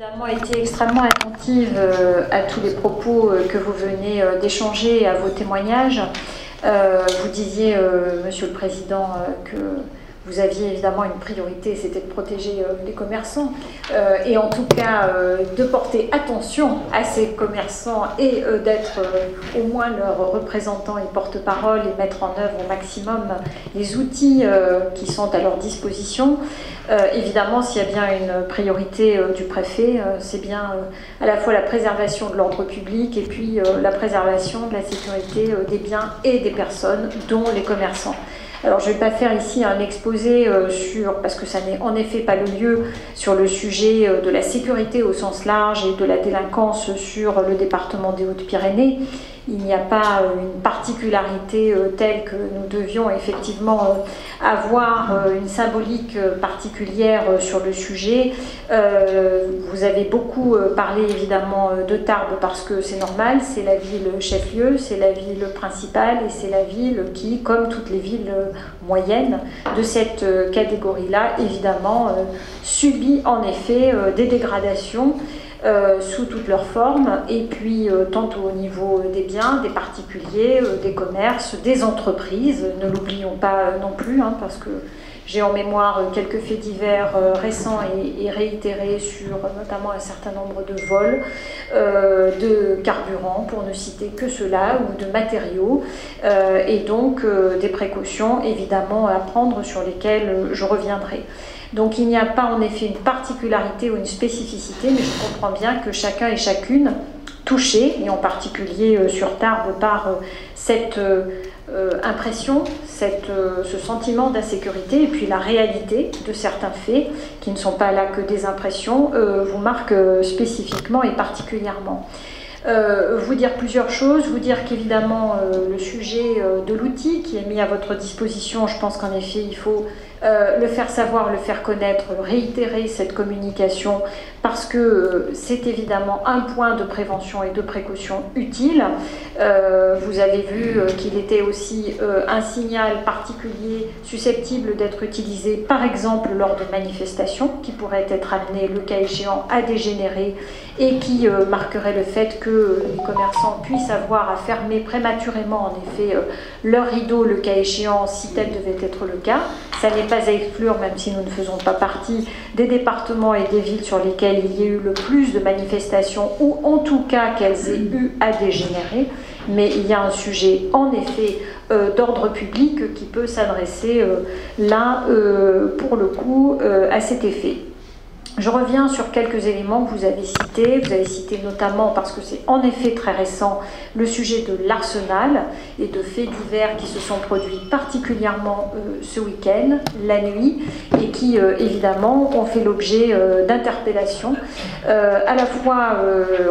évidemment été extrêmement attentive euh, à tous les propos euh, que vous venez euh, d'échanger et à vos témoignages. vous disiez, Monsieur le Président, que vous aviez évidemment une priorité, c'était de protéger les commerçants, et en tout cas de porter attention à ces commerçants et d'être au moins leurs représentants et porte-parole et mettre en œuvre au maximum les outils qui sont à leur disposition. Euh, évidemment, s'il y a bien une priorité euh, du préfet, euh, c'est bien à la fois la préservation de l'ordre public et puis la préservation de la sécurité des biens et des personnes, dont les commerçants. Alors je ne vais pas faire ici un exposé sur, parce que ça n'est en effet pas le lieu, sur le sujet de la sécurité au sens large et de la délinquance sur le département des Hautes-Pyrénées il n'y a pas euh, une particularité euh, telle que nous devions effectivement euh, avoir une symbolique particulière sur le sujet. Vous avez beaucoup parlé évidemment de Tarbes parce que c'est normal, c'est la ville chef-lieu, c'est la ville principale et c'est la ville qui, comme toutes les villes moyennes de cette catégorie-là, évidemment, subit en effet des dégradations. Euh, sous toutes leurs formes, et puis euh, tant au niveau des biens, des particuliers, euh, des commerces, des entreprises, ne l'oublions pas non plus, hein, parce que j'ai en mémoire quelques faits divers récents et, réitérés sur notamment un certain nombre de vols de carburant, pour ne citer que cela, ou de matériaux, et donc des précautions évidemment à prendre sur lesquelles je reviendrai. Donc il n'y a pas en effet une particularité ou une spécificité, mais je comprends bien que chacun et chacune touché, et en particulier euh, sur Tarbes par euh, cette euh, impression, cette, ce sentiment d'insécurité, et puis la réalité de certains faits, qui ne sont pas là que des impressions, vous marque spécifiquement et particulièrement. vous dire plusieurs choses, vous dire qu'évidemment le sujet de l'outil qui est mis à votre disposition, je pense qu'en effet il faut euh, le faire savoir, le faire connaître, réitérer cette communication parce que euh, c'est évidemment un point de prévention et de précaution utile. Euh, vous avez vu qu'il était aussi un signal particulier susceptible d'être utilisé par exemple lors de manifestations qui pourraient être amenées le cas échéant à dégénérer et qui marquerait le fait que les commerçants puissent avoir à fermer prématurément en effet leur rideau le cas échéant si tel devait être le cas. Ça n'est pas à exclure, même si nous ne faisons pas partie des départements et des villes sur lesquelles il y a eu le plus de manifestations, ou en tout cas qu'elles aient eu à dégénérer. Mais il y a un sujet, en effet, euh, d'ordre public qui peut s'adresser euh, là, euh, pour le coup, à cet effet. Je reviens sur quelques éléments que vous avez cités. Vous avez cité notamment, parce que c'est en effet très récent, le sujet de l'arsenal et de faits divers qui se sont produits particulièrement euh, ce week-end, la nuit, et qui euh, évidemment ont fait l'objet euh, d'interpellations. à la fois,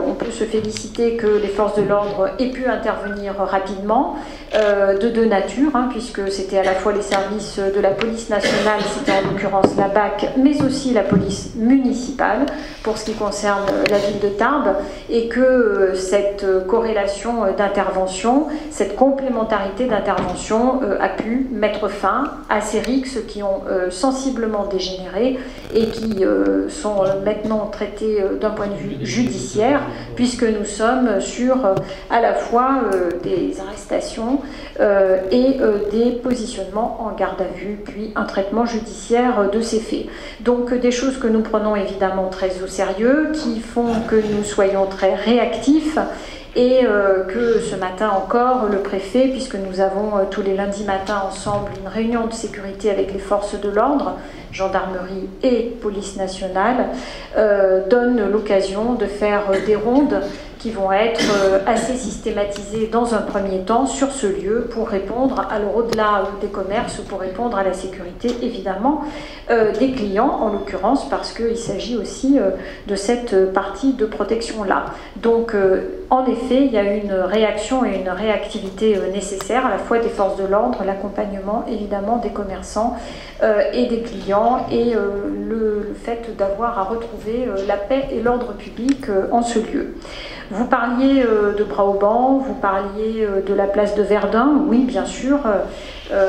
on peut se féliciter que les forces de l'ordre aient pu intervenir rapidement, de deux natures, hein, puisque c'était à la fois les services de la police nationale, c'était en l'occurrence la BAC, mais aussi la police municipale municipale pour ce qui concerne la ville de Tarbes et que euh, cette euh, corrélation euh, d'intervention, cette complémentarité d'intervention a pu mettre fin à ces rixes qui ont sensiblement dégénéré et qui sont maintenant traités d'un point de vue judiciaire puisque nous sommes sur à la fois des arrestations et des positionnements en garde à vue puis un traitement judiciaire de ces faits. Donc des choses que nous prenons évidemment très au sérieux, qui font que nous soyons très réactifs et euh, que ce matin encore, le préfet, puisque nous avons euh, tous les lundis matins ensemble une réunion de sécurité avec les forces de l'ordre, gendarmerie et police nationale, euh, donne l'occasion de faire des rondes qui vont être euh, assez systématisés dans un premier temps sur ce lieu pour répondre, alors au-delà des commerces, pour répondre à la sécurité évidemment euh, des clients en l'occurrence parce qu'il s'agit aussi euh, de cette partie de protection-là. Donc en effet, il y a une réaction et une réactivité nécessaire à la fois des forces de l'ordre, l'accompagnement évidemment des commerçants et des clients et le, fait d'avoir à retrouver la paix et l'ordre public en ce lieu. Vous parliez de Braoban, vous parliez de la place de Verdun, oui bien sûr.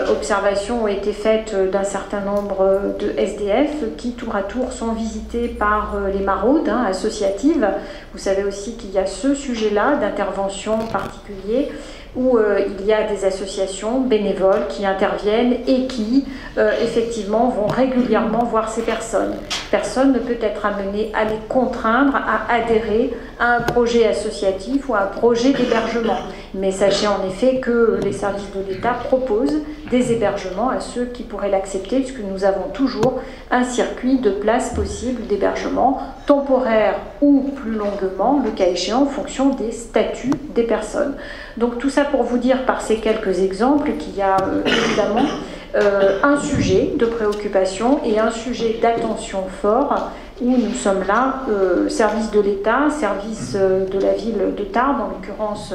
observations ont été faites d'un certain nombre de SDF qui tour à tour sont visités par les maraudes hein, associatives. Vous savez aussi qu'il y a ce sujet-là d'intervention particulier où euh, il y a des associations bénévoles qui interviennent et qui, euh, effectivement, vont régulièrement voir ces personnes. Personne ne peut être amené à les contraindre à adhérer à un projet associatif ou à un projet d'hébergement. Mais sachez en effet que les services de l'État proposent des hébergements à ceux qui pourraient l'accepter, puisque nous avons toujours un circuit de places possibles d'hébergement, temporaire ou plus longuement, le cas échéant, en fonction des statuts des personnes. Donc tout ça pour vous dire par ces quelques exemples qu'il y a euh, évidemment euh, un sujet de préoccupation et un sujet d'attention fort où nous sommes là, euh, service de l'État, service de la ville de Tarbes, en l'occurrence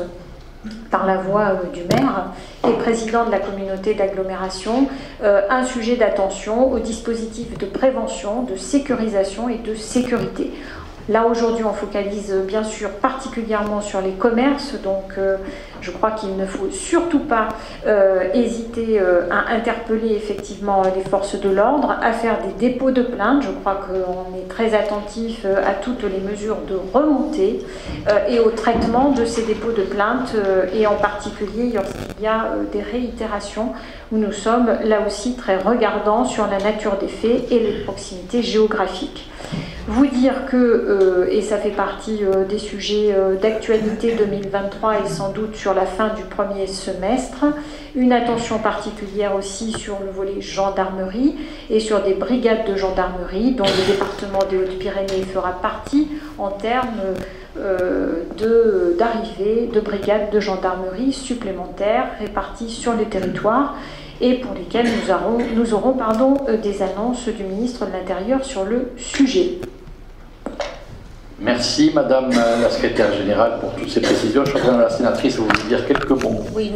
par la voix du maire et président de la communauté d'agglomération, un sujet d'attention au dispositif de prévention, de sécurisation et de sécurité. Là, aujourd'hui, on focalise bien sûr particulièrement sur les commerces, donc euh, je crois qu'il ne faut surtout pas euh, hésiter euh, à interpeller effectivement les forces de l'ordre, à faire des dépôts de plainte. Je crois qu'on est très attentif à toutes les mesures de remontée et au traitement de ces dépôts de plainte, et en particulier lorsqu'il y a des réitérations, où nous sommes là aussi très regardants sur la nature des faits et les proximités géographiques. Vous dire que, euh, et ça fait partie euh, des sujets euh, d'actualité 2023 et sans doute sur la fin du premier semestre, une attention particulière aussi sur le volet gendarmerie et sur des brigades de gendarmerie dont le département des Hautes-Pyrénées fera partie en termes d'arrivée de brigades de gendarmerie supplémentaires réparties sur le territoire et pour lesquelles nous aurons, nous aurons pardon, des annonces du ministre de l'Intérieur sur le sujet. Merci Madame la Secrétaire Générale pour toutes ces précisions. Je crois que Madame la Sénatrice vous dire quelques mots. Oui,